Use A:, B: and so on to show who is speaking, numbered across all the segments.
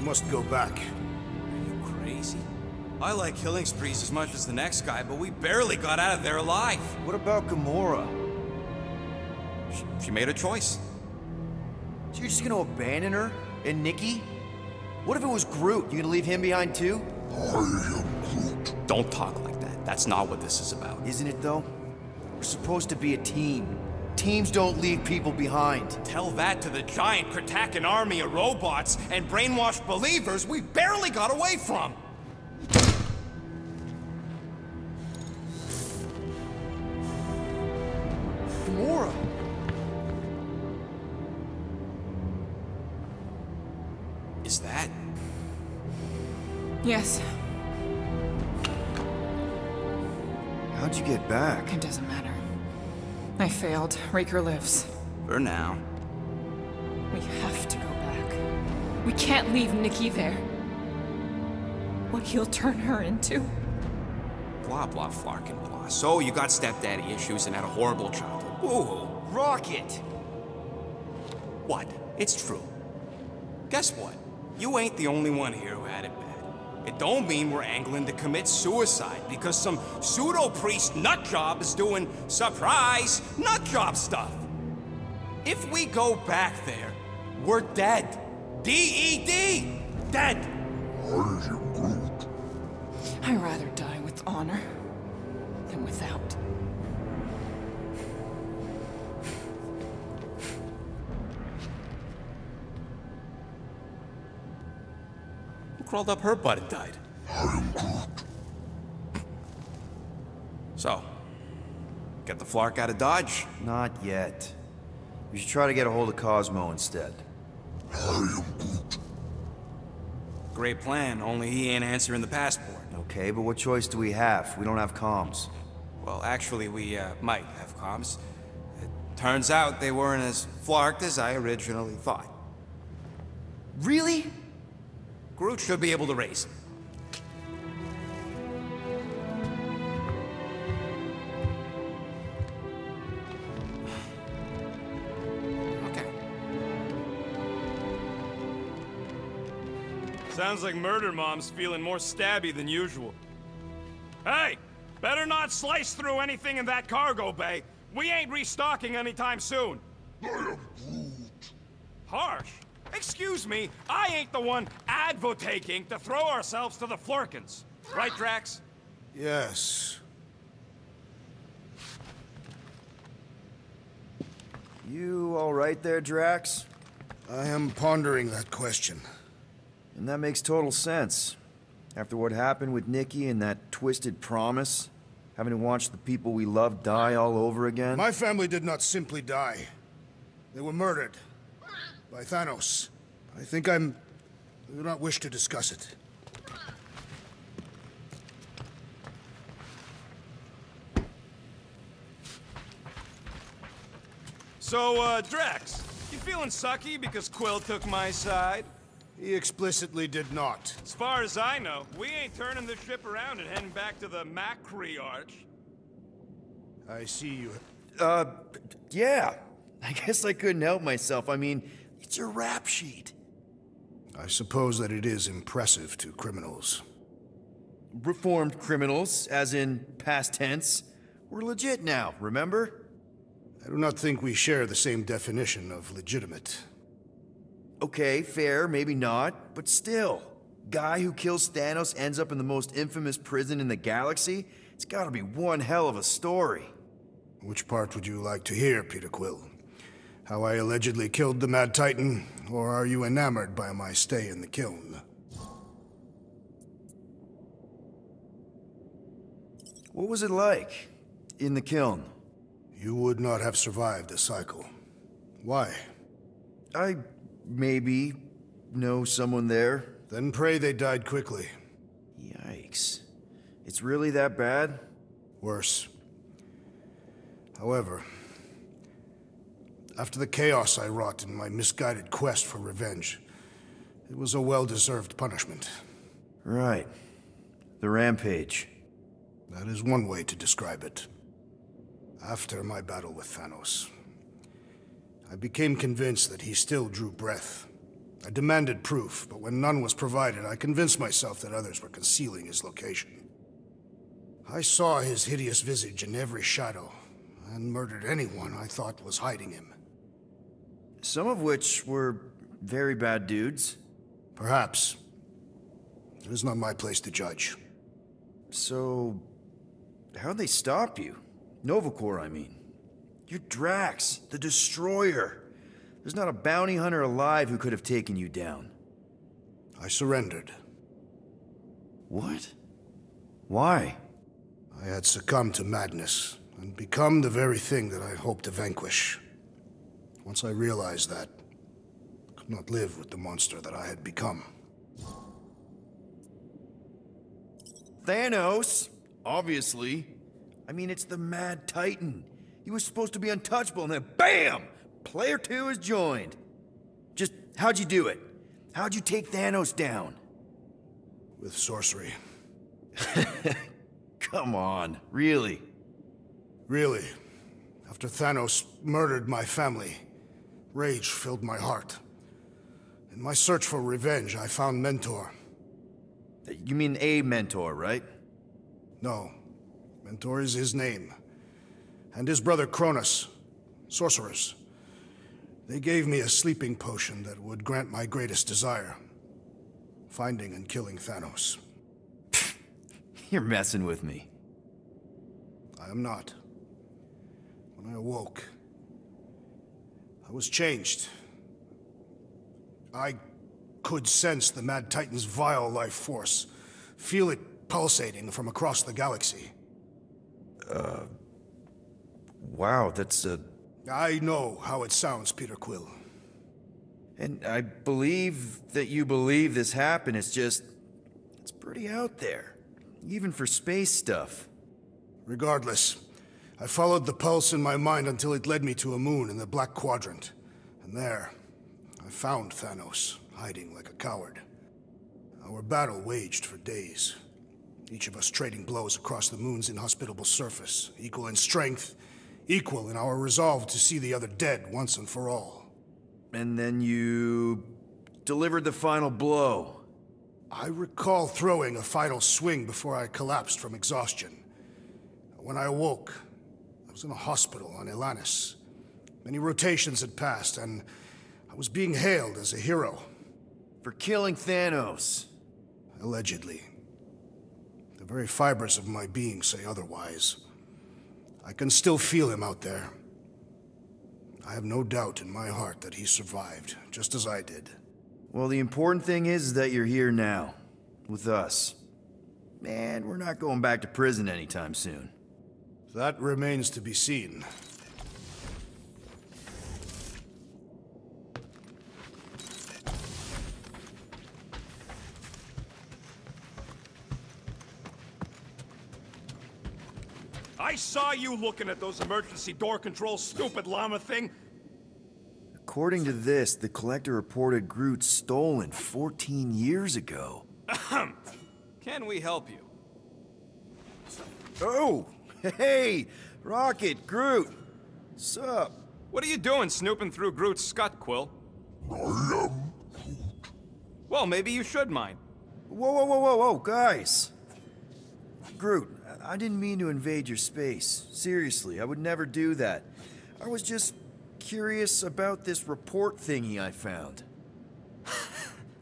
A: We must go back.
B: Are you crazy? I like killing sprees as much as the next guy, but we barely got out of there alive.
C: What about Gamora?
B: She, she made a choice.
C: So you're just gonna abandon her? And Nikki? What if it was Groot? You gonna leave him behind too? I am Groot.
B: Don't talk like that. That's not what this is about.
C: Isn't it though? We're supposed to be a team. Teams don't leave people behind.
B: Tell that to the giant Kratakan army of robots and brainwashed believers we barely got away from.
D: Raker lives.
B: For now.
D: We have to go back. We can't leave Nikki there. What he'll turn her into.
B: Blah, blah, flarkin' blah. So you got stepdaddy issues and had a horrible childhood. Woo!
C: Rocket!
B: What? It's true. Guess what? You ain't the only one here who had it bad. It don't mean we're angling to commit suicide because some pseudo-priest nutjob is doing surprise nutjob stuff. If we go back there, we're dead. D-E-D! Dead!
D: I'd rather die with honor
B: crawled up her butt and died? So, get the Flark out of Dodge?
C: Not yet. We should try to get a hold of Cosmo instead.
B: Great plan, only he ain't answering the passport.
C: Okay, but what choice do we have? We don't have comms.
B: Well, actually, we uh, might have comms. It turns out they weren't as flarked as I originally thought.
C: Really?
B: Groot should be able to raise them. Okay.
E: Sounds like Murder Mom's feeling more stabby than usual. Hey! Better not slice through anything in that cargo bay. We ain't restocking anytime soon. I am Groot. Harsh. Excuse me, I ain't the one advocating to throw ourselves to the Flurkins. Right, Drax?
A: Yes.
C: You alright there, Drax?
A: I am pondering that question.
C: And that makes total sense. After what happened with Nikki and that twisted promise, having to watch the people we love die all over again.
A: My family did not simply die. They were murdered. By Thanos. I think I'm... I do not wish to discuss it.
E: So, uh, Drax, you feeling sucky because Quill took my side?
A: He explicitly did not.
E: As far as I know, we ain't turning the ship around and heading back to the Matriarch.
A: I see you.
C: Uh, yeah. I guess I couldn't help myself. I mean, it's your rap sheet.
A: I suppose that it is impressive to criminals.
C: Reformed criminals, as in past tense. We're legit now, remember?
A: I do not think we share the same definition of legitimate.
C: Okay, fair, maybe not, but still. Guy who kills Thanos ends up in the most infamous prison in the galaxy? It's gotta be one hell of a story.
A: Which part would you like to hear, Peter Quill? How I allegedly killed the Mad Titan, or are you enamored by my stay in the kiln?
C: What was it like in the kiln?
A: You would not have survived the cycle. Why?
C: I maybe know someone there.
A: Then pray they died quickly.
C: Yikes. It's really that bad?
A: Worse. However, after the chaos I wrought in my misguided quest for revenge, it was a well-deserved punishment.
C: Right. The rampage.
A: That is one way to describe it. After my battle with Thanos, I became convinced that he still drew breath, I demanded proof, but when none was provided, I convinced myself that others were concealing his location. I saw his hideous visage in every shadow, and murdered anyone I thought was hiding him.
C: Some of which were very bad dudes.
A: Perhaps. It is not my place to judge.
C: So, how'd they stop you? Nova Corps, I mean. You're Drax, the Destroyer. There's not a bounty hunter alive who could have taken you down.
A: I surrendered.
C: What? Why?
A: I had succumbed to madness and become the very thing that I hoped to vanquish. Once I realized that, I could not live with the monster that I had become.
C: Thanos, obviously. I mean, it's the Mad Titan. He was supposed to be untouchable, and then BAM! Player two has joined. Just how'd you do it? How'd you take Thanos down?
A: With sorcery.
C: Come on, really?
A: Really. After Thanos murdered my family, rage filled my heart. In my search for revenge, I found Mentor.
C: You mean a mentor, right?
A: No. Mentor is his name. And his brother Kronos, sorcerers. They gave me a sleeping potion that would grant my greatest desire. Finding and killing Thanos.
C: You're messing with me.
A: I am not. When I awoke, I was changed. I could sense the Mad Titan's vile life force, feel it pulsating from across the galaxy.
C: Uh. Wow, that's a.
A: I know how it sounds, Peter Quill.
C: And I believe that you believe this happened. It's just. It's pretty out there. Even for space stuff.
A: Regardless, I followed the pulse in my mind until it led me to a moon in the Black Quadrant. And there, I found Thanos, hiding like a coward. Our battle waged for days. Each of us trading blows across the moon's inhospitable surface, equal in strength, equal in our resolve to see the other dead once and for all.
C: And then you delivered the final blow.
A: I recall throwing a final swing before I collapsed from exhaustion. When I awoke, I was in a hospital on Elanis. Many rotations had passed, and I was being hailed as a hero.
C: For killing Thanos.
A: Allegedly. The very fibers of my being say otherwise. I can still feel him out there. I have no doubt in my heart that he survived, just as I did.
C: Well, the important thing is that you're here now, with us. Man, we're not going back to prison anytime soon.
A: That remains to be seen.
E: I saw you looking at those emergency door controls, stupid llama thing.
C: According to this, the Collector reported Groot stolen 14 years ago.
B: Can we help you?
C: Oh! Hey! Rocket, Groot! Sup?
B: What are you doing snooping through Groot's scut, Quill?
F: I am
B: Well, maybe you should mind.
C: Whoa, whoa, whoa, whoa, whoa, guys! Groot, I didn't mean to invade your space. Seriously, I would never do that. I was just curious about this report thingy I found.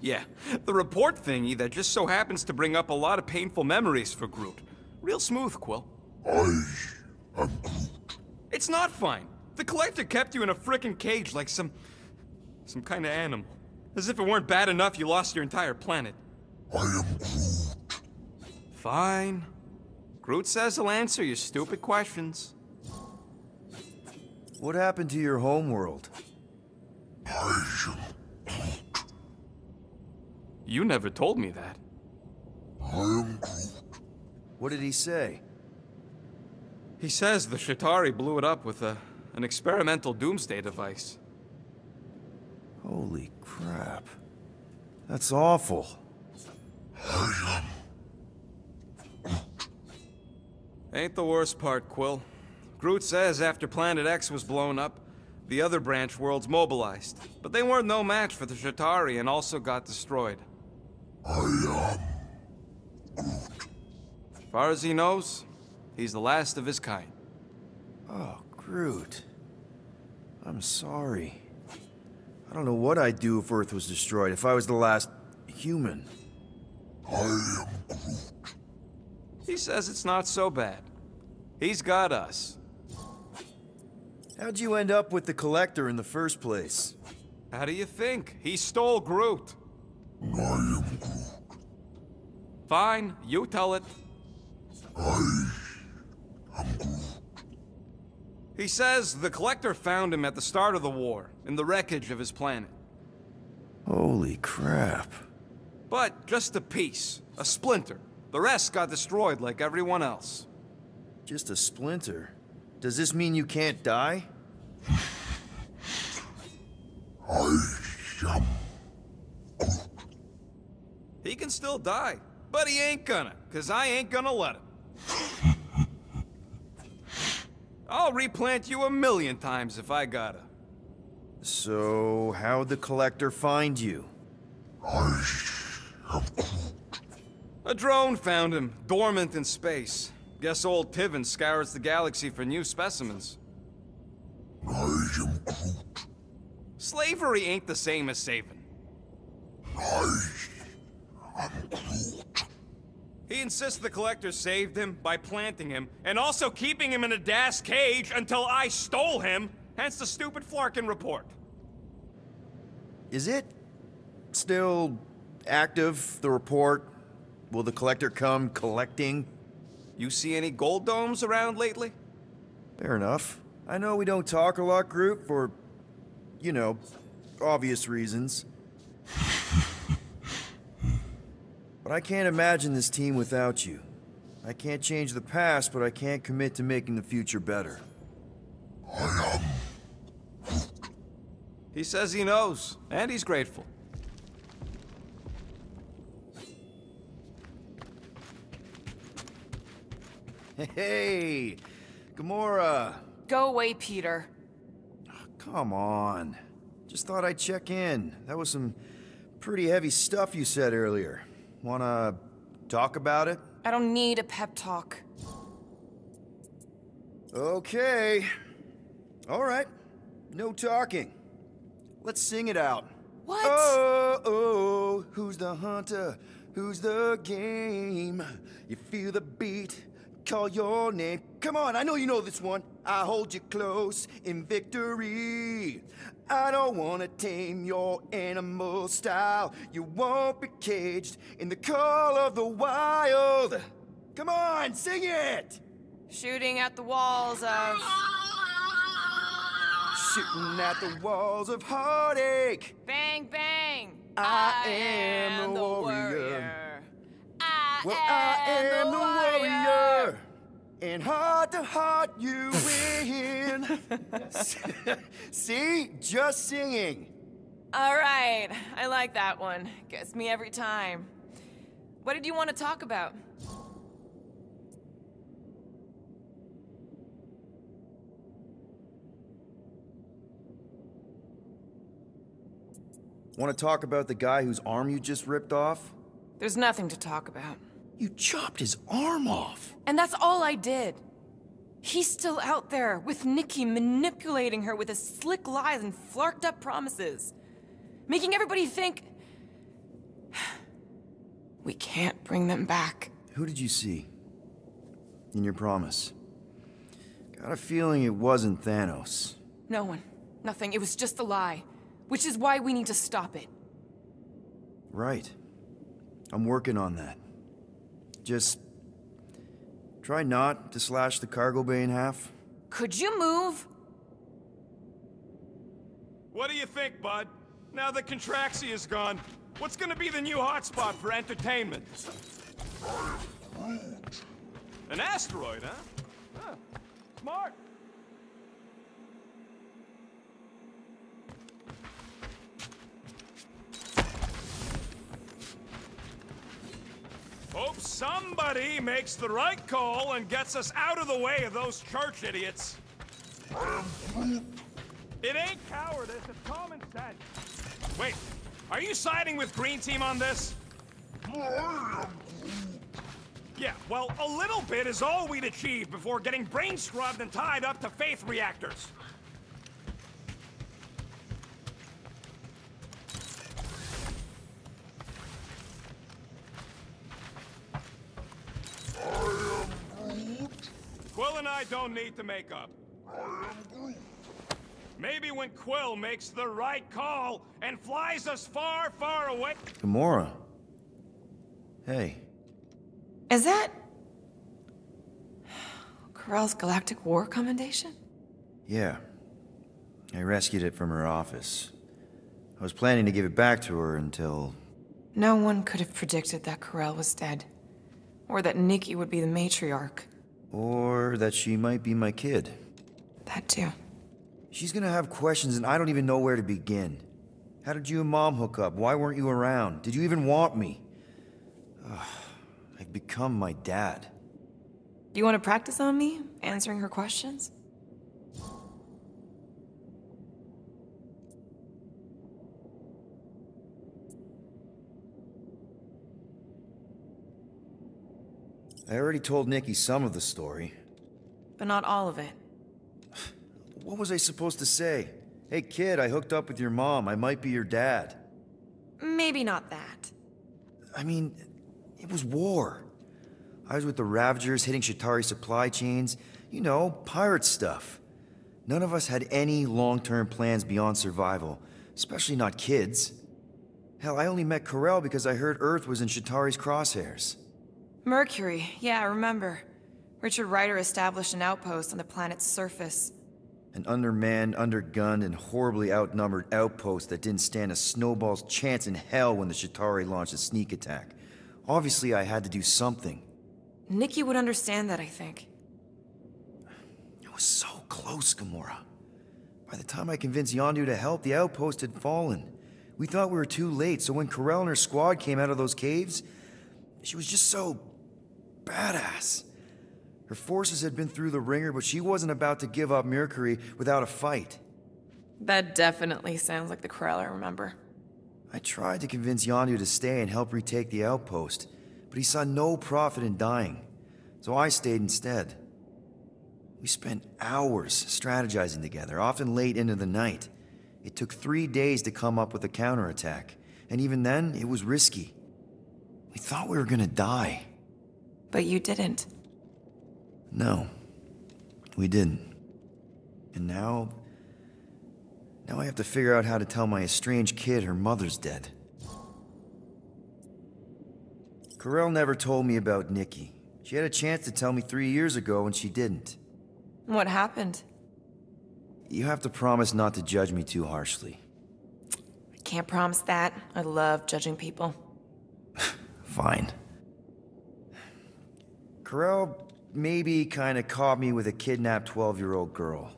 B: Yeah, the report thingy that just so happens to bring up a lot of painful memories for Groot. Real smooth, Quill.
F: I am Groot.
B: It's not fine. The Collector kept you in a frickin' cage like some... some kind of animal. As if it weren't bad enough you lost your entire planet.
F: I am Groot.
B: Fine. Groot says he'll answer your stupid questions.
C: What happened to your homeworld?
F: I am Groot.
B: You never told me that.
F: I am Groot.
C: What did he say?
B: He says the Chitauri blew it up with a, an experimental doomsday device.
C: Holy crap. That's awful.
F: I am
B: Ain't the worst part, Quill. Groot says after Planet X was blown up, The other branch worlds mobilized, but they weren't no match for the Chitauri and also got destroyed.
F: I am
B: As far as he knows, he's the last of his kind.
C: Oh, Groot. I'm sorry. I don't know what I'd do if Earth was destroyed, if I was the last human.
F: I am Groot.
B: He says it's not so bad. He's got us.
C: How'd you end up with the Collector in the first place?
B: How do you think? He stole Groot.
F: I am Groot.
B: Fine, you tell it.
F: I am Groot.
B: He says the Collector found him at the start of the war, in the wreckage of his planet.
C: Holy crap.
B: But just a piece, a splinter. The rest got destroyed like everyone else.
C: Just a splinter. Does this mean you can't die?
F: I am
B: He can still die, but he ain't gonna, cause I ain't gonna let him. I'll replant you a million times if I gotta.
C: So, how'd the Collector find you?
F: I am Groot.
B: A drone found him, dormant in space. Guess old Tivan scours the galaxy for new specimens.
F: I am Groot.
B: Slavery ain't the same as saving.
F: I am Groot.
B: He insists the Collector saved him by planting him, and also keeping him in a das cage until I stole him, hence the stupid Flarkin report.
C: Is it still active, the report? Will the Collector come collecting?
B: You see any gold domes around lately?
C: Fair enough. I know we don't talk a lot, Groot, for, you know, obvious reasons. But I can't imagine this team without you. I can't change the past, but I can't commit to making the future better.
F: I am
B: He says he knows, and he's grateful.
C: Hey, Gamora!
D: Go away, Peter.
C: Come on. Just thought I'd check in. That was some pretty heavy stuff you said earlier. Wanna talk about it?
D: I don't need a pep talk.
C: Okay. All right. No talking. Let's sing it out.
D: What?
C: Oh, oh, who's the hunter? Who's the game? You feel the beat, call your name. Come on, I know you know this one. I hold you close in victory. I don't wanna tame your animal style. You won't be caged in the call of the wild. Come on, sing it!
D: Shooting at the walls of.
C: Shooting at the walls of heartache.
D: Bang, bang!
C: I am the warrior.
D: I
C: Well, I am the
D: warrior.
C: warrior. And heart to heart, you win. See? Just singing.
D: All right, I like that one. Gets me every time. What did you want to talk about?
C: Want to talk about the guy whose arm you just ripped off?
D: There's nothing to talk about.
C: You chopped his arm off.
D: And that's all I did. He's still out there with Nikki manipulating her with his slick lies and flarked up promises. Making everybody think. We can't bring them back.
C: Who did you see? In your promise? Got a feeling it wasn't Thanos.
D: No one. Nothing. It was just a lie. Which is why we need to stop it.
C: Right. I'm working on that. Just try not to slash the cargo bay in half.
D: Could you move?
E: What do you think, bud? Now that Contraxia is gone, what's gonna be the new hotspot for entertainment? An asteroid, huh? Huh. Smart. Hope somebody makes the right call and gets us out of the way of those church idiots. It ain't cowardice, it's common sense. Wait, are you siding with Green Team on this? Yeah, well, a little bit is all we'd achieve before getting brain scrubbed and tied up to faith reactors. Quill and I don't need to make up. Maybe when Quill makes the right call and flies us far, far away.
C: Gamora. Hey,
D: Is that. Ko-Rel's Galactic War Commendation?
C: yeah. I rescued it from her office. I was planning to give it back to her until.
D: No one could have predicted that Ko-Rel was dead. Or that Nikki would be the matriarch.
C: Or that she might be my kid.
D: That too.
C: She's gonna have questions and I don't even know where to begin. How did you and Mom hook up? Why weren't you around? Did you even want me? Ugh, I've become my dad.
D: Do you want to practice on me, answering her questions?
C: I already told Nikki some of the story.
D: But not all of it.
C: What was I supposed to say? Hey kid, I hooked up with your mom. I might be your dad.
D: Maybe not that.
C: I mean, it was war. I was with the Ravagers hitting Chitauri supply chains. You know, pirate stuff. None of us had any long term plans beyond survival, especially not kids. Hell, I only met Ko-Rel because I heard Earth was in Chitauri's crosshairs.
D: Mercury, yeah, I remember. Richard Rider established an outpost on the planet's surface.
C: An undermanned, undergunned, and horribly outnumbered outpost that didn't stand a snowball's chance in hell when the Chitauri launched a sneak attack. Obviously, I had to do something.
D: Nikki would understand that, I think.
C: It was so close, Gamora. By the time I convinced Yondu to help, the outpost had fallen. We thought we were too late, so when Ko-Rel and her squad came out of those caves, she was just so badass. Her forces had been through the ringer, but she wasn't about to give up Mercury without a fight.
D: That definitely sounds like the Ko-Rel I remember.
C: I tried to convince Yondu to stay and help retake the outpost, but he saw no profit in dying, so I stayed instead. We spent hours strategizing together, often late into the night. It took three days to come up with a counterattack, and even then, it was risky. We thought we were gonna die.
D: But you didn't.
C: No, we didn't. And now. Now I have to figure out how to tell my estranged kid her mother's dead. Ko-Rel never told me about Nikki. She had a chance to tell me three years ago and she didn't.
D: What happened?
C: You have to promise not to judge me too harshly.
D: I can't promise that. I love judging people.
C: Fine. Ko-Rel maybe kinda caught me with a kidnapped 12 year old girl.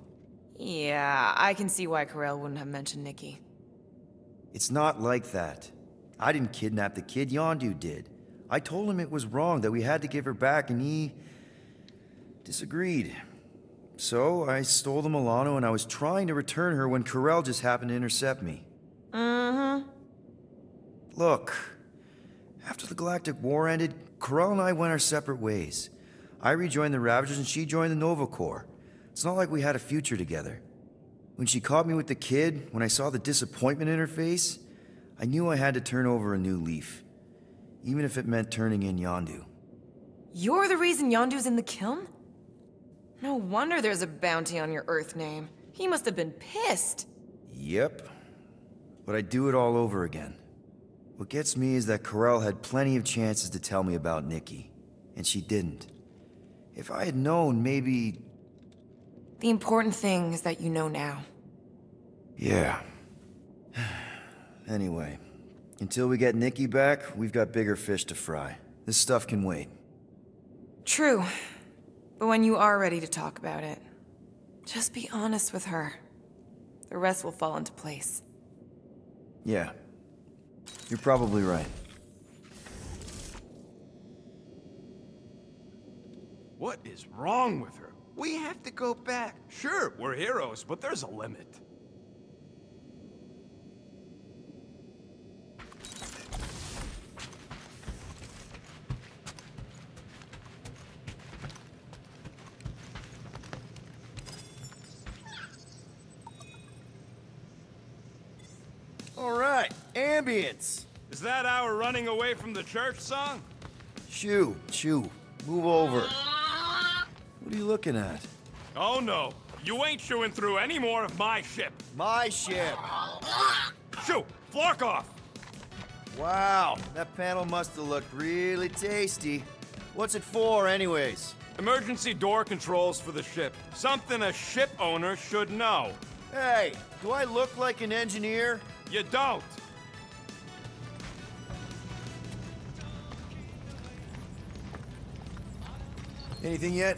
D: Yeah, I can see why Ko-Rel wouldn't have mentioned Nikki.
C: It's not like that. I didn't kidnap the kid, Yondu did. I told him it was wrong, that we had to give her back, and he disagreed. So I stole the Milano and I was trying to return her when Ko-Rel just happened to intercept me.
D: Mm-hmm.
C: Look, after the Galactic War ended, Ko-Rel and I went our separate ways. I rejoined the Ravagers and she joined the Nova Corps. It's not like we had a future together. When she caught me with the kid, when I saw the disappointment in her face, I knew I had to turn over a new leaf. Even if it meant turning in Yondu.
D: You're the reason Yondu's in the kiln? No wonder there's a bounty on your Earth name. He must have been pissed.
C: Yep. But I'd do it all over again. What gets me is that Ko-Rel had plenty of chances to tell me about Nikki, and she didn't. If I had known, maybe.
D: The important thing is that you know now.
C: Yeah. anyway, until we get Nikki back, we've got bigger fish to fry. This stuff can wait.
D: True. But when you are ready to talk about it, just be honest with her. The rest will fall into place.
C: Yeah. You're probably right.
E: What is wrong with her? We have to go back. Sure, we're heroes, but there's a limit.
C: Ambience!
E: Is that our running away from the church song?
C: Shoo, shoo. Move over. What are you looking at?
E: Oh no, you ain't chewing through any more of my ship.
C: My ship!
E: Shoo, Flark off!
C: Wow, that panel must have looked really tasty. What's it for, anyways?
E: Emergency door controls for the ship. Something a ship owner should know.
C: Hey, do I look like an engineer?
E: You don't.
C: Anything yet?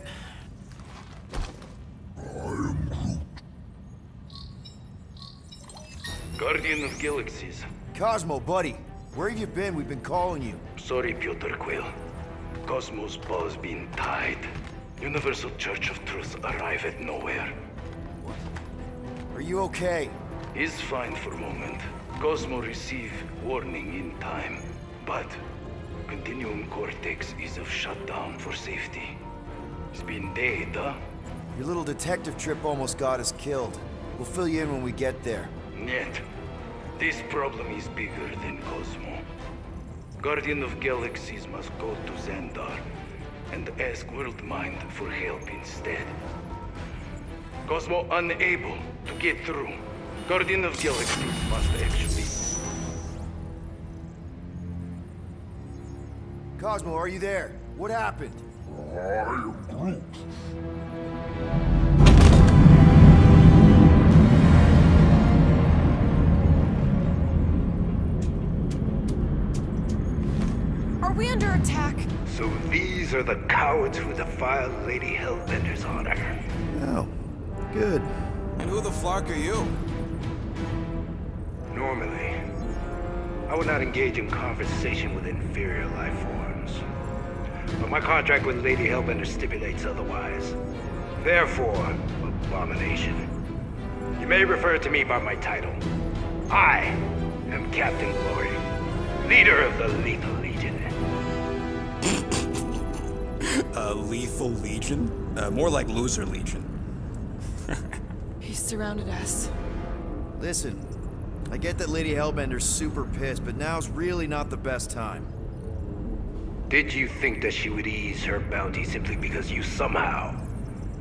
G: Guardian of Galaxies.
C: Cosmo, buddy, where have you been? We've been calling you.
G: Sorry, Piotr Quill. Cosmos ball's been tied. Universal Church of Truth arrive at Knowhere. What?
C: Are you okay?
G: He's fine for a moment. Cosmo receive warning in time. But Continuum Cortex is of shutdown for safety. It's been dead, huh?
C: Your little detective trip almost got us killed. We'll fill you in when we get there.
G: Yet, this problem is bigger than Cosmo. Guardian of Galaxies must go to Xandar and ask Worldmind for help instead. Cosmo unable to get through. Guardian of Galaxies must actually...
C: Cosmo, are you there? What happened?
F: I am
D: Are we under attack?
G: So these are the cowards who defile Lady Hellbender's honor.
C: Oh, good.
B: And who the flark are you?
G: Normally, I would not engage in conversation with inferior life forms. But my contract with Lady Hellbender stipulates otherwise. Therefore, abomination. You may refer to me by my title. I am Captain Glory, leader of the Lethal Legion.
B: Uh, Lethal Legion? Uh, more like Loser Legion.
D: He surrounded us.
C: Listen, I get that Lady Hellbender's super pissed, but now's really not the best time.
G: Did you think that she would ease her bounty simply because you somehow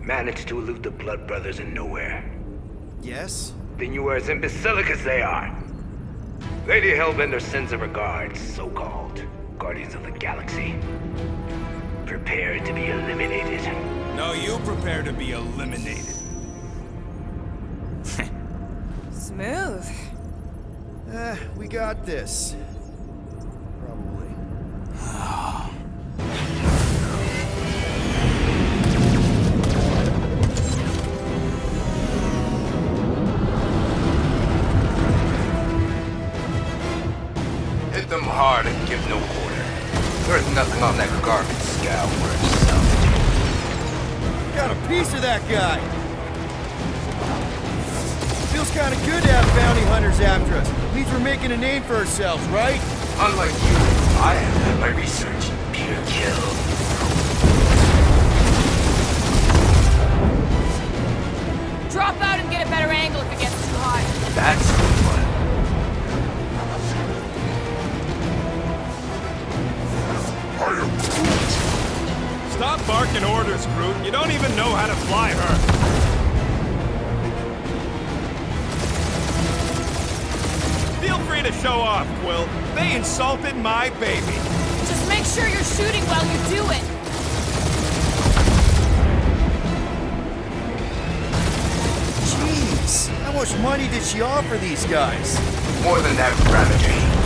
G: managed to elude the Blood Brothers in Knowhere?
C: Yes?
G: Then you are as imbecilic as they are. Lady Hellbender sends her regards, so-called Guardians of the Galaxy. Prepare to be eliminated.
B: No, you prepare to be eliminated.
D: Smooth.
C: Eh, we got this. Probably. piece of that guy! Feels kinda good to have bounty hunters after us. Means we're making a name for ourselves, right?
H: Unlike you, I have done my research. Pure kill.
D: Drop out and get a better angle if it gets too hot.
H: That's
E: don't even know how to fly her. Feel free to show off, Quill. They insulted my baby.
D: Just make sure you're shooting while you do it.
C: Jeez, how much money did she offer these guys?
H: More than that Ravager's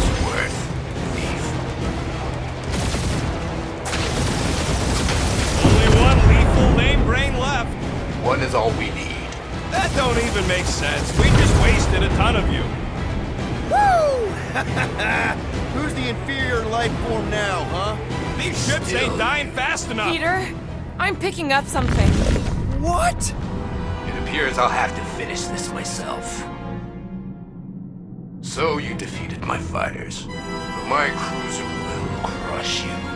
H: all we need.
E: That don't even make sense. We just wasted a ton of you.
C: Woo! Who's the inferior life form now, huh?
E: These ships ain't dying fast enough.
D: Peter, I'm picking up something.
C: What?
H: It appears I'll have to finish this myself. So you defeated my fighters. But my cruiser will crush you.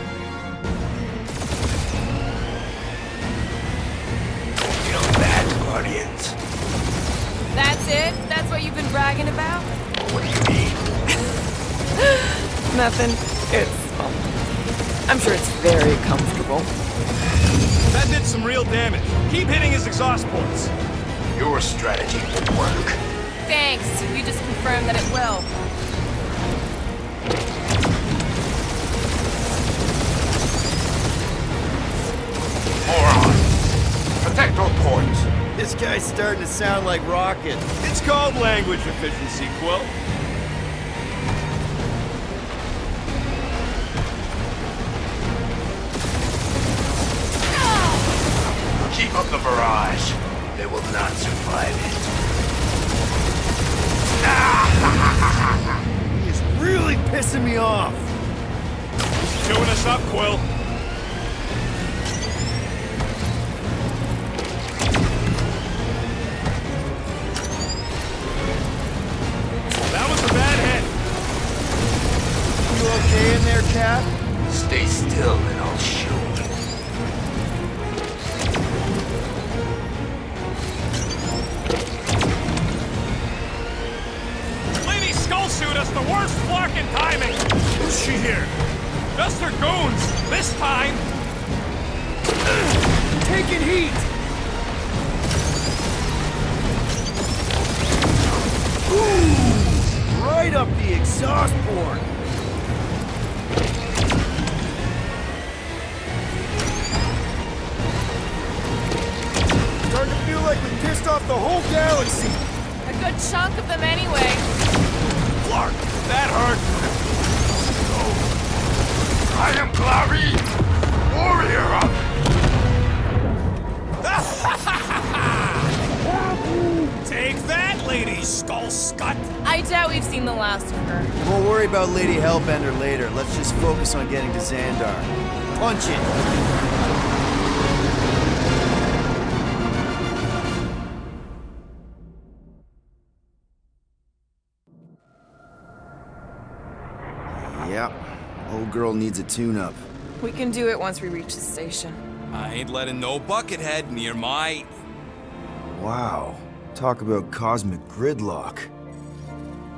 H: That,
D: That's it? That's what you've been bragging about?
H: What do you mean?
D: nothing. It's, well, I'm sure it's very comfortable.
E: That did some real damage. Keep hitting his exhaust ports.
H: Your strategy will work.
D: Thanks. You just confirmed that it will.
C: This guy's starting to sound like Rocket.
E: It's called language efficiency, Quill.
H: Keep up the barrage. They will not survive it.
C: He is really pissing me off.
E: Chewing us up, Quill.
C: Cap?
H: Stay still
E: Lady Skull
B: Scut!
D: I doubt we've seen the last of her.
C: We'll worry about Lady Hellbender later. Let's just focus on getting to Xandar. Punch it! Yep. Old girl needs a tune-up.
D: We can do it once we reach the station.
B: I ain't letting no buckethead near my...
C: Wow. Talk about cosmic gridlock.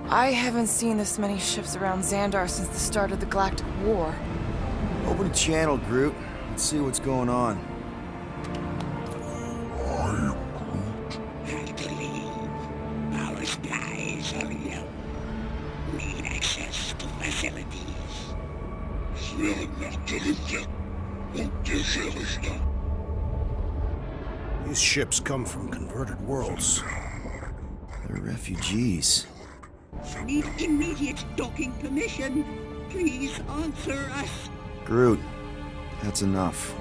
D: I haven't seen this many ships around Xandar since the start of the Galactic War.
C: Open a channel, Groot. Let's see what's going on.
A: Ships come from converted worlds.
C: They're refugees.
F: Need immediate docking permission. Please answer us.
C: Groot, that's enough.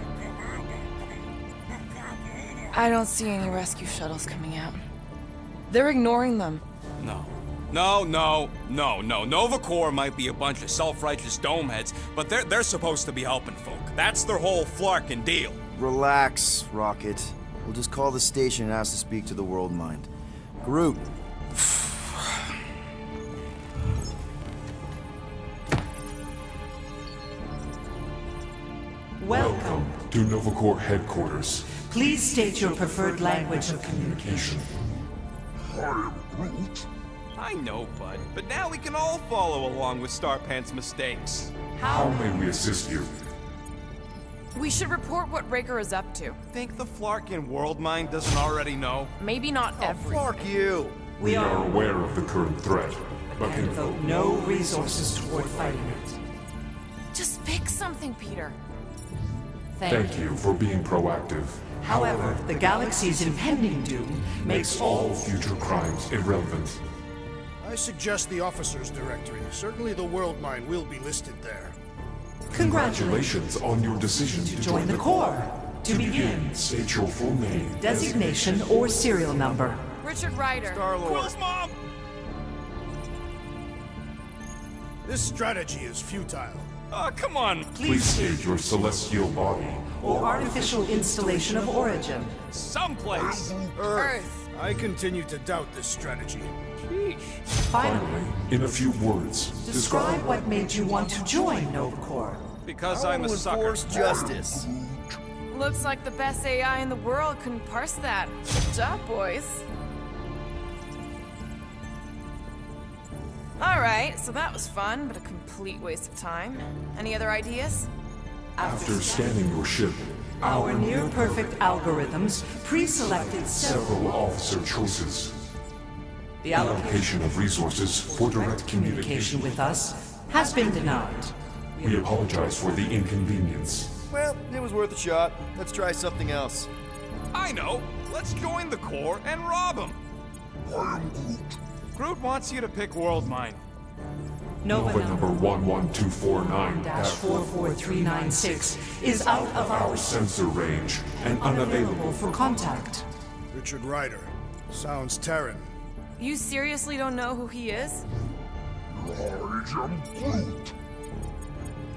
D: I don't see any rescue shuttles coming out. They're ignoring them.
B: No. No, no, no, no. Nova Corps might be a bunch of self-righteous domeheads, but they're, they're supposed to be helping folk. That's their whole flarkin' deal.
C: Relax, Rocket. We'll just call the station and ask to speak to the World Mind. Groot.
I: Welcome.
J: to Nova Corps headquarters.
I: Please state your preferred language of communication.
F: I am Groot.
B: I know, bud, but now we can all follow along with Starpant's mistakes.
J: How may we assist you?
D: We should report what Raker is up to.
B: Think the Flarkin world mind doesn't already know?
D: Maybe not every.
C: Fuck you!
J: We are aware of the current threat, but
I: And
J: can
I: devote no resources toward fighting it.
D: Just pick something, Peter.
J: thank you for being proactive.
I: However, the galaxy's impending doom makes all
J: All future crimes irrelevant.
A: I suggest the officers' directory. Certainly the World Mind will be listed there.
I: Congratulations
J: Congratulations on your decision
I: to join the Corps. To begin,
J: state your full name.
I: designation or serial number.
D: Richard Rider.
B: Quill's mom!
A: This strategy is futile.
B: Oh, come on.
J: Please state your celestial body.
I: or artificial installation of origin.
B: Someplace.
D: Earth.
A: I continue to doubt this strategy.
I: Finally,
J: Finally, in a few words,
I: describe what made you want to join Nova Corps.
B: Because
C: I
B: I'm a
C: will
B: sucker.
C: enforce justice.
D: Looks like the best AI in the world couldn't parse that. Good job, boys. Alright, so that was fun, but a complete waste of time. Any other ideas?
J: After scanning your ship,
I: Our near-perfect algorithms pre-selected several.
J: several officer choices.
I: The allocation
J: Allocation of resources for direct
I: communication
J: communication.
I: with us has been denied.
J: We apologize for the inconvenience.
C: Well, it was worth a shot. Let's try something else.
E: I know. Let's join the Corps and rob them. I am Groot Groot wants you to pick World Mind.
I: Nova,
J: Nova number
I: 11249-44396 is out of our
J: our sensor range and unavailable
I: for contact.
A: Richard Rider. Sounds Terran.
D: You seriously don't know who he is?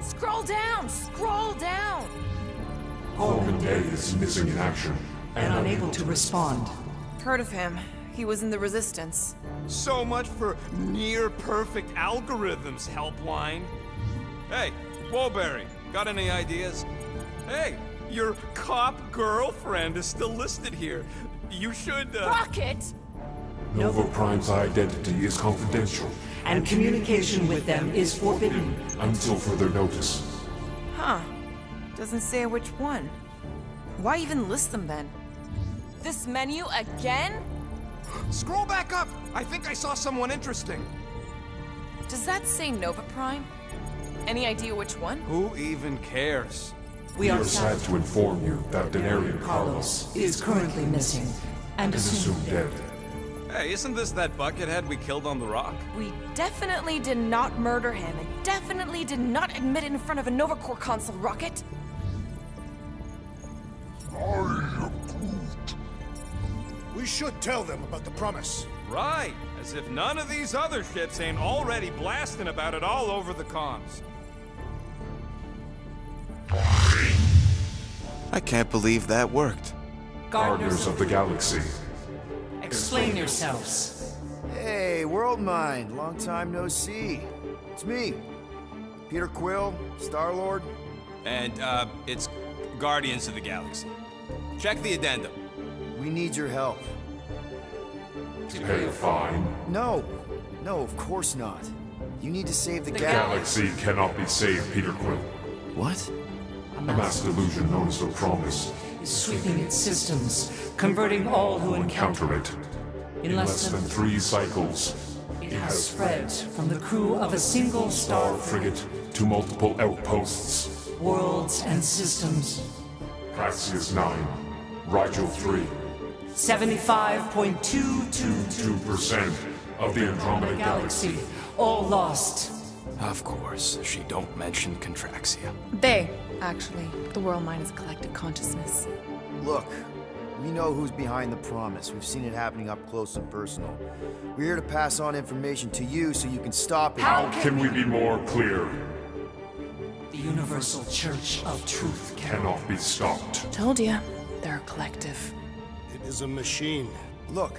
D: Scroll down! Scroll down!
J: Corbin Day is missing in action
I: and unable to respond.
D: Heard of him. He was in the Resistance.
E: So much for near perfect algorithms, Helpline. Hey, Woolberry, got any ideas? Hey, your cop girlfriend is still listed here. You should, uh...
D: Rocket!
J: Nova Prime's identity is confidential
I: And communication with them is forbidden.
J: until further notice.
D: Huh. Doesn't say which one. Why even list them then? This menu again?
E: Scroll back up! I think I saw someone interesting.
D: Does that say Nova Prime? Any idea which one?
E: Who even cares?
I: We
J: We
I: are
J: are sad to inform you that Denarian Carlos
I: Carlos is currently missing and
J: is
I: assumed
J: assumed dead.
E: Hey, isn't this that buckethead we killed on the rock?
D: We definitely did not murder him and definitely did not admit it in front of a Nova Corps console, Rocket.
A: We should tell them about the promise.
E: Right, as if none of these other ships ain't already blasting about it all over the comms.
B: I can't believe that worked.
J: Gardeners of the Galaxy.
I: Explain yourselves.
C: Hey, World Mind. Long time no see. It's me, Peter Quill, Star Lord.
B: And, uh, it's Guardians of the Galaxy. Check the addendum.
C: We need your help.
J: To pay a fine.
C: No, no, of course not. You need to save the,
I: The
C: gal-
J: Galaxy cannot be saved, Peter Quill.
C: What?
J: A mass delusion known as the Promise
I: Is sweeping its systems, converting all who encounter
J: it.
I: in less
J: than three cycles,
I: it has spread from the crew of a single star
J: frigate to multiple outposts.
I: worlds and systems.
J: Praxius 9, Rigel 3,
I: 75.222
J: 2% of the Andromeda galaxy,
I: all lost.
B: Of course, she don't mention Contraxia.
D: They, actually. The world mind is a collective consciousness.
C: Look, we know who's behind the promise. We've seen it happening up close and personal. We're here to pass on information to you so you can stop it.
I: How
J: Can we be more clear?
I: The Universal Church of Truth
J: Cannot be stopped.
D: Told ya. They're a collective.
A: It is a machine.
C: Look,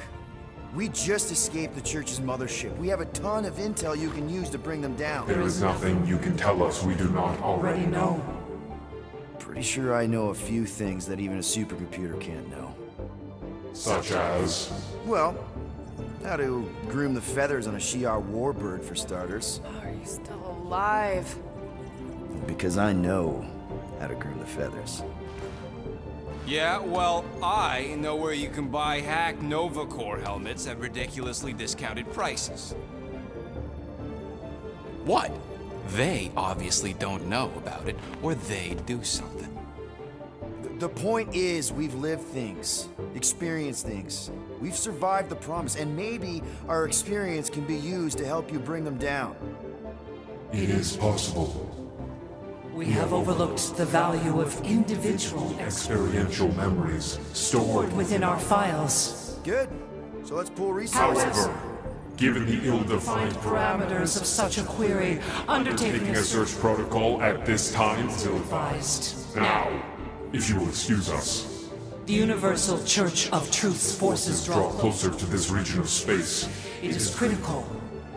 C: we just escaped the church's mothership. We have a ton of intel you can use to bring them down.
J: There is nothing you can tell us we do not already
I: already know.
C: Pretty sure I know a few things that even a supercomputer can't know.
J: Such as.
C: Well, how to groom the feathers on a Shi'ar warbird, for starters.
D: Are you still alive?
C: Because I know how to groom the feathers.
B: Yeah, well, I know where you can buy hack Nova Corps helmets at ridiculously discounted prices. What? They obviously don't know about it, or they'd do something.
C: The point is, we've lived things, experienced things. We've survived the promise, and maybe our experience can be used to help you bring them down.
J: It is possible.
I: We have overlooked the value of individual
J: Experiential memories stored.
I: within our files.
C: Good. So let's pool resources.
J: However, given the ill-defined
I: Parameters of such a query, undertaking a
J: a search protocol at this time is
I: ill-advised.
J: Now, if you will excuse us,
I: The Universal Church of Truth's forces
J: draw
I: draw
J: closer to this region of space.
I: It is critical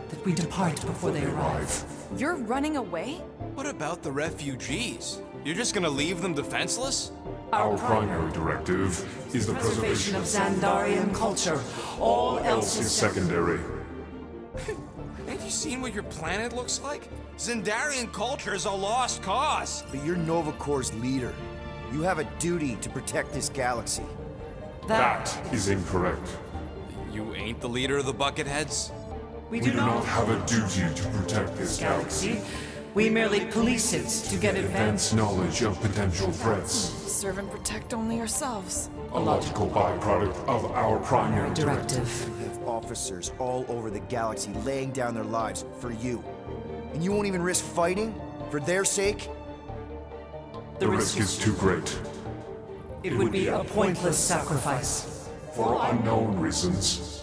I: that we depart before they arrive.
D: You're running away?
B: What about the refugees? You're just gonna leave them defenseless?
J: Our primary directive is the
I: Preservation
J: preservation
I: of Xandarian culture. All else
J: is
I: is
J: secondary.
B: Ain't you seen what your planet looks like? Xandarian culture is a lost cause.
C: But you're Nova Corps' leader. You have a duty to protect this galaxy.
J: That is incorrect.
B: You ain't the leader of the Bucketheads?
I: We
J: We
I: do
J: do not have a duty to protect this galaxy.
I: We merely police it to get advanced
J: Advanced knowledge of potential threats.
D: Serve and protect only ourselves.
J: A logical byproduct of our primary directive.
I: directive.
C: You have officers all over the galaxy laying down their lives for you. And you won't even risk fighting? For their sake?
J: The risk is too great.
I: It would be a pointless sacrifice.
J: For unknown reasons,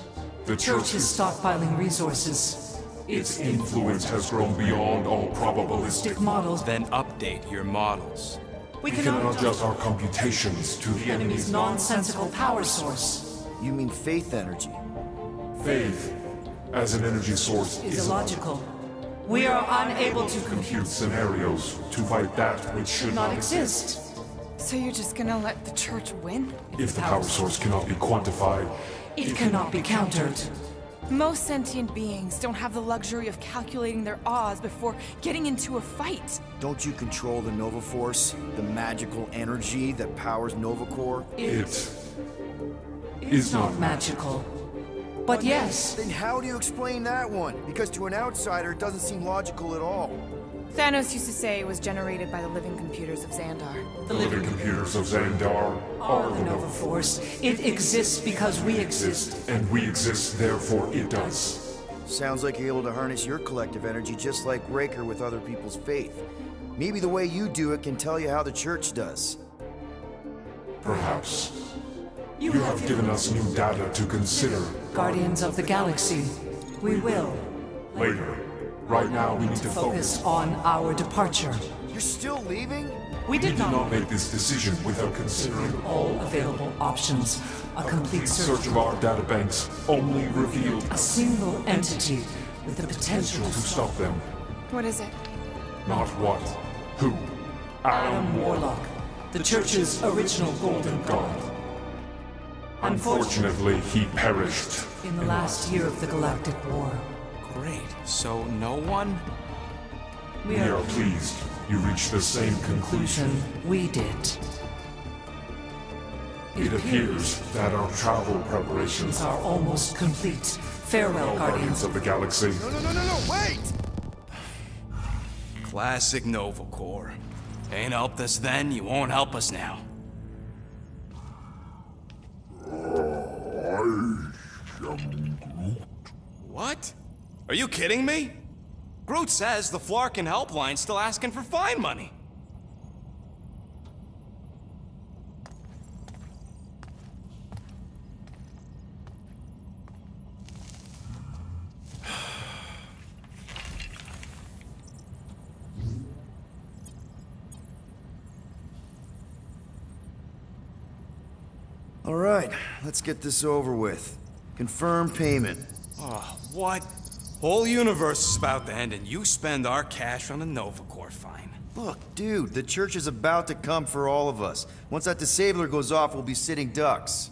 J: the
I: Church
J: Church
I: is
J: is
I: stockpiling resources.
J: its influence has grown beyond all probabilistic.
I: Models.
B: Then update your models.
I: We
J: We cannot
I: cannot
J: adjust our computations to the
I: enemy's
J: enemy's
I: nonsensical power source.
C: You mean faith energy?
J: faith as an energy source
I: Is
J: is
I: illogical. We are unable to compute.
J: compute scenarios to fight that which should
I: Not
J: not
I: exist.
D: So you're just gonna let the church win?
J: If the power source cannot be quantified,
I: It cannot be countered.
D: Most sentient beings don't have the luxury of calculating their odds before getting into a fight.
C: Don't you control the Nova Force? The magical energy that powers Nova Corps?
J: it is not
I: magical. But yes,
C: Then how do you explain that one? Because to an outsider, it doesn't seem logical at all.
D: Thanos used to say it was generated by the living computers of Xandar.
I: the
J: the living
I: living
J: computers of Xandar
I: are the Nova Force. It exists because we exist.
J: exist, and we exist, therefore it does.
C: Sounds like you're able to harness your collective energy just like Raker with other people's faith. Maybe the way you do it can tell you how the church does.
J: Perhaps. You have given us new data to consider
I: Guardians of the Galaxy. We will
J: later. Right now, we need to
I: focus
J: focus.
I: on our departure.
C: You're still leaving?
I: We
J: We
I: did
J: did not
I: not
J: make this decision without considering all
I: all available options. A complete search.
J: search of our databanks only revealed
I: A single entity with the potential
J: to
I: to
J: stop them.
D: What is it?
J: Not what, who. Adam
I: Adam Warlock, the Church's original Golden God. Unfortunately,
J: Unfortunately, he perished.
I: in the last year of the Galactic War,
B: Great. So no one?
I: we
J: We are
I: are
J: pleased you reached the same conclusion.
I: conclusion we did.
J: It appears that our travel preparations
I: are almost complete. Farewell,
J: are
I: Guardians.
J: guardians of the galaxy.
C: No, no, no, no, no, wait!
B: Classic Nova Corps. Ain't helped us then, you won't help us now. I am jumped. What? Are you kidding me? Groot says the Flarkin helpline's still asking for fine money.
C: All right, let's get this over with. Confirm payment.
B: Oh, what? Whole universe is about to end and you spend our cash on a Nova Corps fine.
C: Look, dude, the church is about to come for all of us. Once that disabler goes off, we'll be sitting ducks.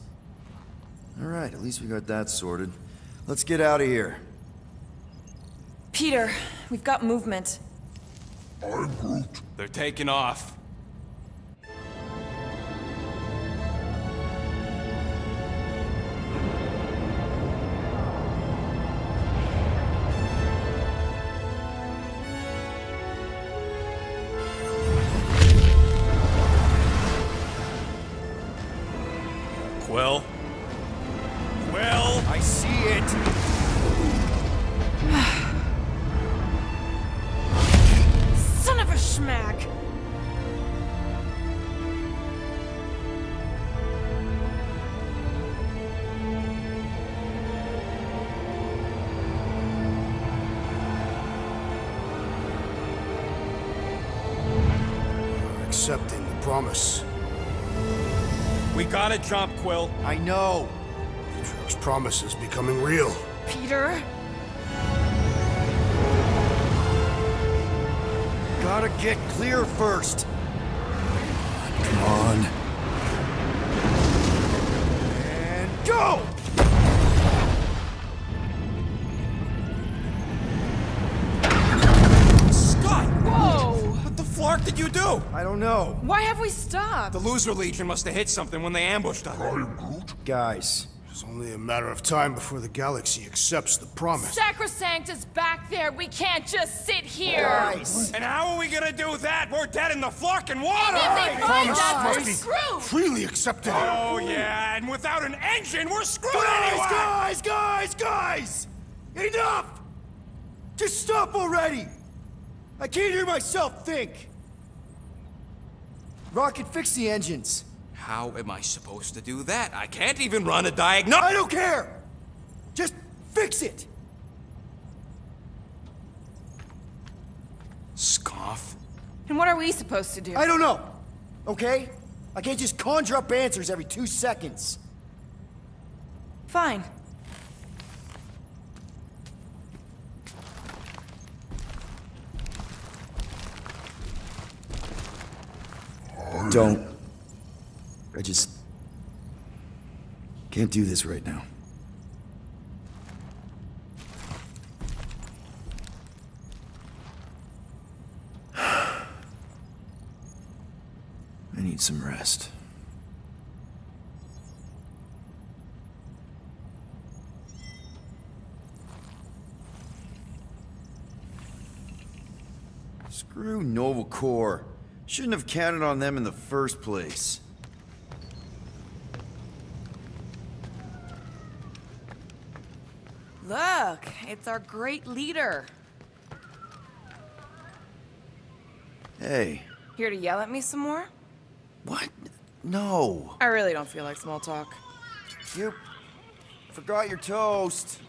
C: All right, at least we got that sorted. Let's get out of here.
D: Peter, we've got movement. I'm Groot.
B: They're taking off. We Quill.
C: I know!
A: Atriox promise is becoming real.
D: Peter?
C: Gotta get clear first! Come on. And go!
B: What did you do?
C: I don't know.
D: Why have we stopped?
B: The loser legion must have hit something when they ambushed us.
C: Guys,
A: It's only a matter of time before the galaxy accepts the promise.
D: Sacrosanct is back there. We can't just sit here.
C: guys.
B: And how are we gonna do that? We're dead in the fucking water!
D: If they find
A: Promise
D: us,
A: must
D: we're
A: be
D: screwed.
A: freely accepted.
B: Oh yeah, and without an engine, we're screwed
C: Guys,
B: anyway!
C: guys, guys, guys! Enough! Just stop already! I can't hear myself think! Rocket, fix the engines.
B: How am I supposed to do that? I can't even run a diagnosis.
C: I don't care! Just fix it!
B: Scoff.
D: And what are we supposed to do?
C: I don't know, okay? I can't just conjure up answers every two seconds.
D: Fine.
C: Don't. I just. Can't do this right now. I need some rest. Screw Nova Corps. Shouldn't have counted on them in the first place.
D: Look, it's our great leader.
C: Hey,
D: Here to yell at me some more?
C: what? No.
D: I really don't feel like small talk.
C: You forgot your toast.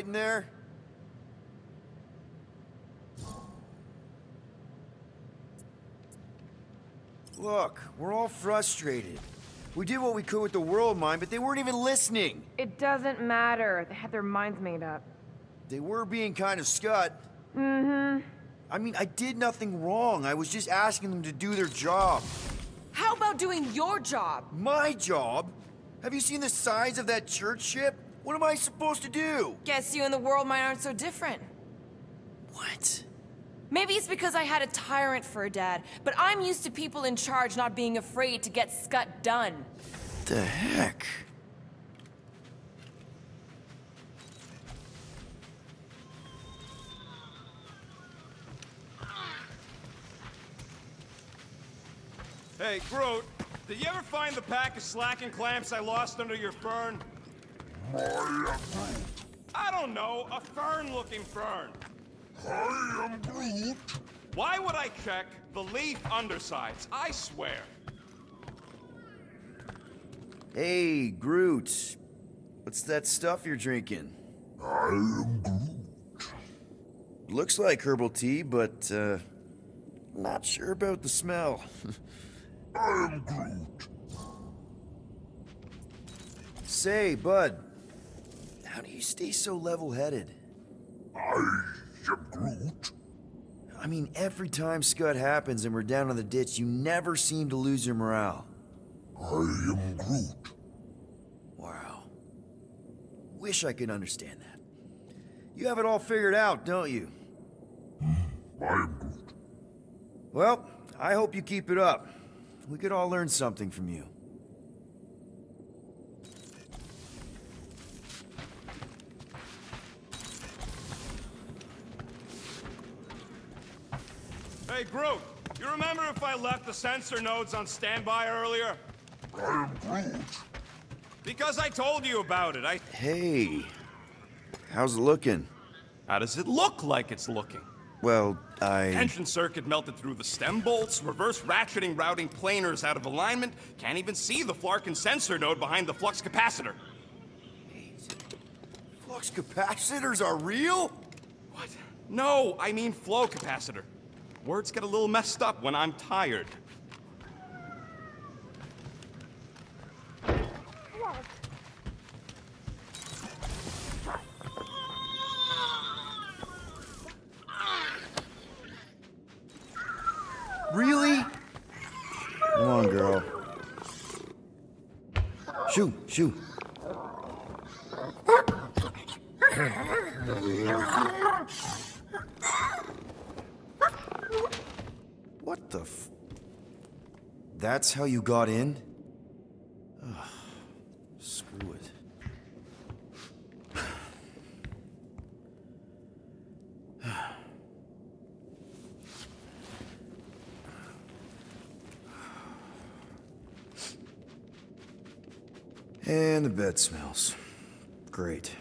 C: You in there? Look, we're all frustrated. We did what we could with the world mind, but they weren't even listening.
D: It doesn't matter. They had their minds made up.
C: They were being kind of scut. Mm-hmm. I mean, I did nothing wrong. I was just asking them to do their job.
D: How about doing your job?
C: My job? Have you seen the size of that church ship? What am I supposed to do?
D: Guess you and the world mind aren't so different.
C: What?
D: Maybe it's because I had a tyrant for a dad, but I'm used to people in charge not being afraid to get scut done.
C: The heck?
E: Hey, Groot, did you ever find the pack of slacking clamps I lost under your fern? I don't know, a fern-looking fern.
J: I am Groot.
E: Why would I check the leaf undersides? I swear.
C: Hey, Groot. What's that stuff you're drinking?
J: I am Groot.
C: Looks like herbal tea, but, uh, not sure about the smell.
J: I am Groot.
C: Say, Bud, how do you stay so level-headed?
J: I am Groot.
C: I mean, every time Scud happens and we're down in the ditch, you never seem to lose your morale.
J: I am Groot.
C: Wow. Wish I could understand that. You have it all figured out, don't you?
J: Hmm, I am Groot.
C: Well, I hope you keep it up. We could all learn something from you.
B: Hey, Groot, you remember if I left the sensor nodes on standby earlier?
F: I am Groot.
B: Because I told you about it. I.
C: Hey, how's it looking?
B: How does it look like it's looking?
C: Well, I.
B: Tension circuit melted through the stem bolts, reverse ratcheting routing planers out of alignment, can't even see the Flarkin sensor node behind the flux capacitor.
C: Flux capacitors are real?
B: What? No, I mean flow capacitor. Words get a little messed up when I'm tired.
C: Really? Come on, girl. Shoo, shoo. What the f... That's how you got in? Ugh, screw it. And the bed smells. Great.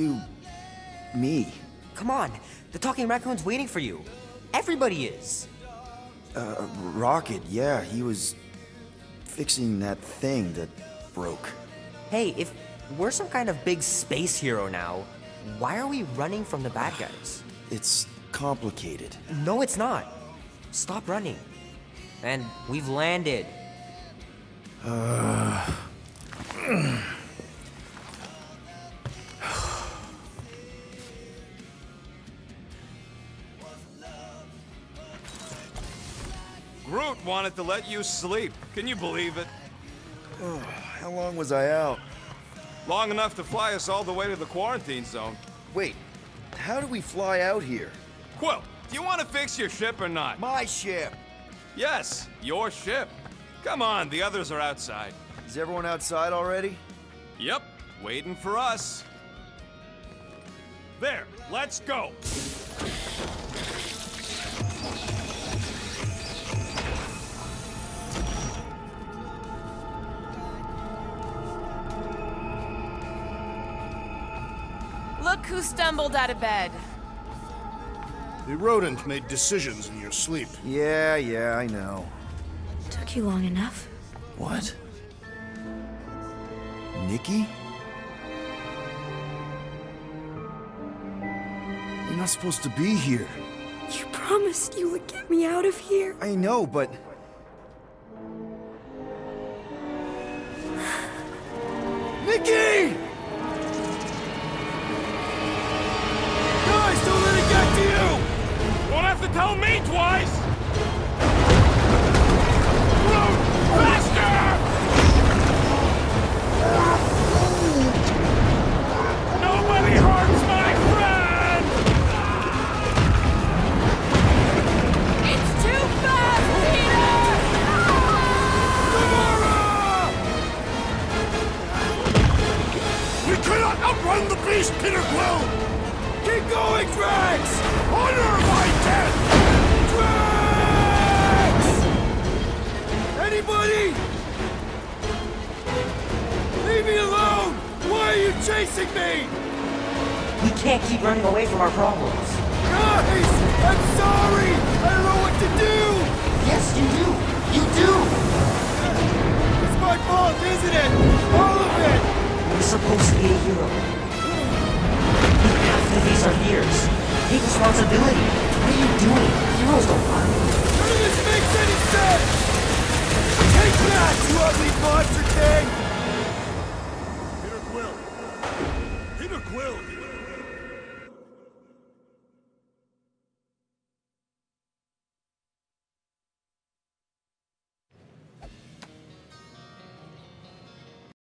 K: You... me? Come on. The talking raccoon's waiting for you. Everybody is.
C: Uh, Rocket, yeah, he was fixing that thing that broke.
K: Hey, if we're some kind of big space hero now, why are we running from the bad guys?
C: It's complicated.
K: No, it's not. Stop running. And we've landed.
C: Uh,
B: wanted to let you sleep. Can you believe it?
C: how long was I out?
B: Long enough to fly us all the way to the quarantine zone.
C: Wait, how do we fly out here?
B: Quill, do you want to fix your ship or not?
C: My ship!
B: Yes, your ship. Come on, the others are outside.
C: Is everyone outside already?
B: Yep, waiting for us. There, let's go.
D: Who stumbled out of bed.
A: The rodent made decisions in your sleep.
C: Yeah, yeah, I know.
L: Took you long enough.
C: What? Nikki? You're not supposed to be here.
L: You promised you would get me out of here.
C: I know, but. Nikki!
B: Tell me twice! Groot, faster! Nobody hurts my friend!
D: It's too fast,
A: We cannot outrun the beast, Peter Quill!
C: Keep going, Drax! Anybody? Leave me alone! Why are you chasing me?
K: We can't keep running away from our problems.
C: Guys! I'm sorry! I don't know what to do!
K: Yes, you do! You do!
C: It's my fault, isn't it? All of it!
K: You're supposed to be a hero. Have to face our fears. Take responsibility. What are you doing? Heroes don't run.
C: None of this makes any sense! You ugly monster thing!